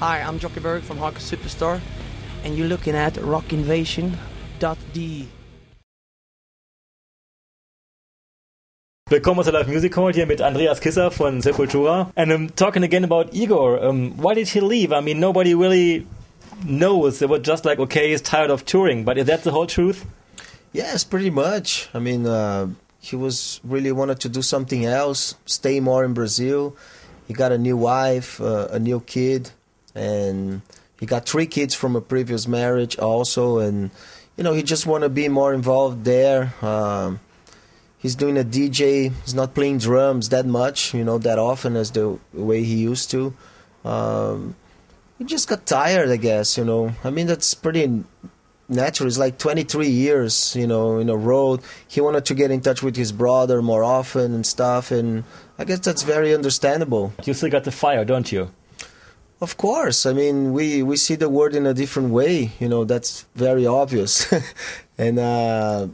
Hi, I'm Jocke Berg from Hardcore Superstar, and you're looking at rockinvasion.de. Willkommen aus der Live Music Hall hier mit Andreas Kisser von Sepultura. And I'm talking again about Igor. Um, why did he leave? I mean, nobody really knows. They were just like, okay, he's tired of touring. But is that the whole truth? Yes, pretty much. I mean, uh, he was really wanted to do something else, stay more in Brazil. He got a new wife, uh, a new kid, and he got three kids from a previous marriage also. And you know, he just want to be more involved there. Um, he's doing a DJ. He's not playing drums that much, you know, that often as the way he used to. Um, he just got tired, I guess. You know, I mean, that's pretty natural. It's like 23 years, you know, in a row. He wanted to get in touch with his brother more often and stuff, and I guess that's very understandable. You still got the fire, don't you? Of course. I mean, we, we see the world in a different way. You know, that's very obvious. and uh,